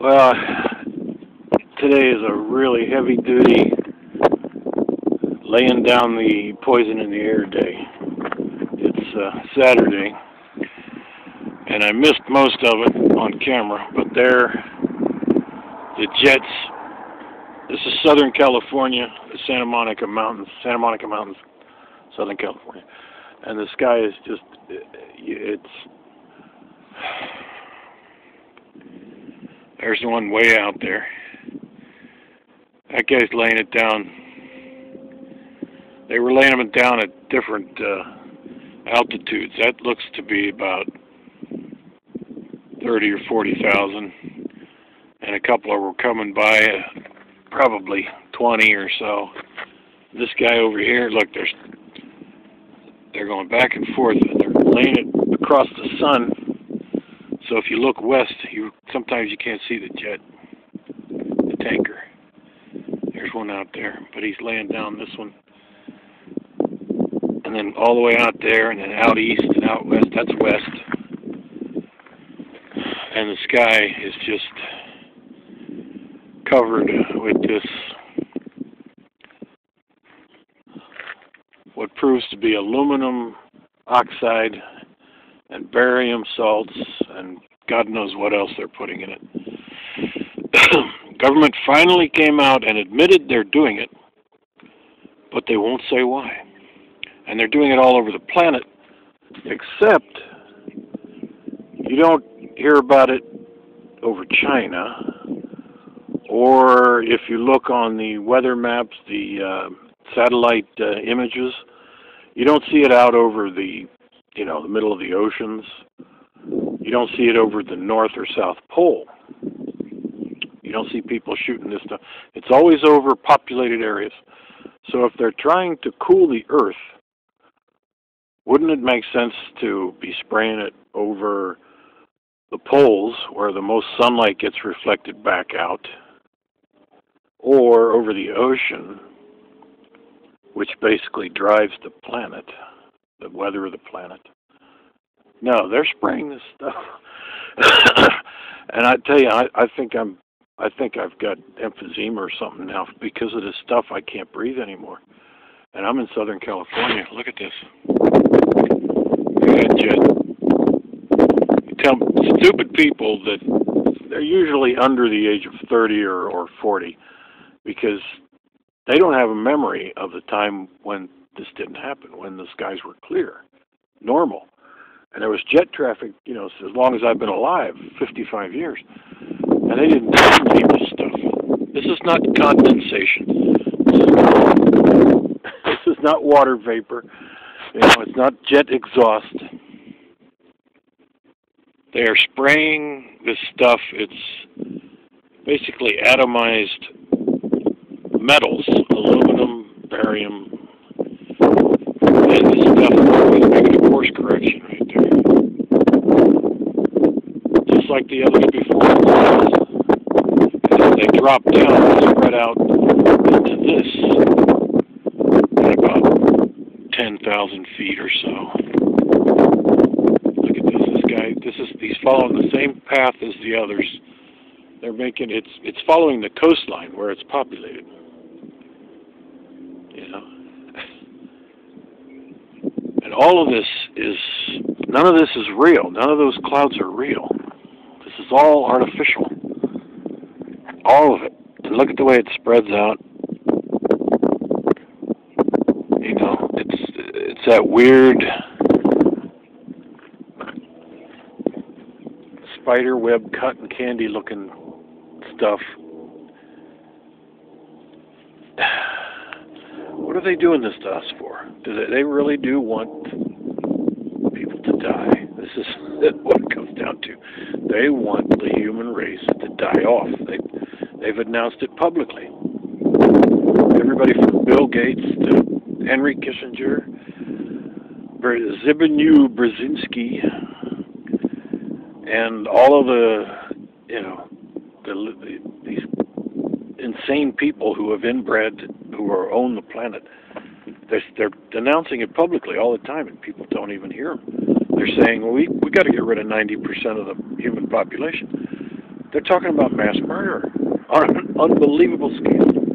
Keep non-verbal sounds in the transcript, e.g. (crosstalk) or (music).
Well, today is a really heavy duty laying down the poison in the air day. It's uh, Saturday, and I missed most of it on camera, but there, the jets. This is Southern California, the Santa Monica Mountains, Santa Monica Mountains, Southern California, and the sky is just, it's There's one way out there. That guy's laying it down. They were laying them down at different uh, altitudes. That looks to be about 30 or 40,000. And a couple of were coming by, uh, probably 20 or so. This guy over here, look, there's they're going back and forth, and they're laying it across the sun so if you look west, you sometimes you can't see the jet, the tanker. There's one out there, but he's laying down this one. And then all the way out there, and then out east and out west. That's west. And the sky is just covered with this what proves to be aluminum oxide and barium salts and God knows what else they're putting in it. (clears throat) Government finally came out and admitted they're doing it, but they won't say why. And they're doing it all over the planet, except you don't hear about it over China, or if you look on the weather maps, the uh, satellite uh, images, you don't see it out over the you know, the middle of the oceans. You don't see it over the North or South Pole. You don't see people shooting this stuff. It's always over populated areas. So if they're trying to cool the Earth, wouldn't it make sense to be spraying it over the poles where the most sunlight gets reflected back out, or over the ocean, which basically drives the planet? The weather of the planet. No, they're spraying this stuff. (coughs) and I tell you, I, I think I'm, I think I've got emphysema or something now because of this stuff. I can't breathe anymore. And I'm in Southern California. Look at this. You tell stupid people that they're usually under the age of 30 or, or 40 because they don't have a memory of the time when this didn't happen when the skies were clear, normal. And there was jet traffic, you know, as long as I've been alive, 55 years. And they didn't see this stuff. This is not condensation. This is not water vapor. You know, it's not jet exhaust. They are spraying this stuff. It's basically atomized metals, aluminum, barium, stuff is making a course correction right there. Just like the others before. As they drop down, they spread out into this at about 10,000 feet or so. Look at this. This guy, this is, he's following the same path as the others. They're making, it's, it's following the coastline where it's populated. You know? All of this is, none of this is real. None of those clouds are real. This is all artificial. All of it. And look at the way it spreads out. You know, it's it's that weird spider web cotton candy looking stuff. What are they doing this to us for? Do they, they really do want people to die? This is (laughs) what it comes down to. They want the human race to die off. They, they've announced it publicly. Everybody from Bill Gates to Henry Kissinger, Zbigniew Brzezinski, and all of the, you know, the, the, these insane people who have inbred who are, own the planet, they're, they're denouncing it publicly all the time, and people don't even hear them. They're saying, well, we we got to get rid of 90% of the human population. They're talking about mass murder on an unbelievable scale.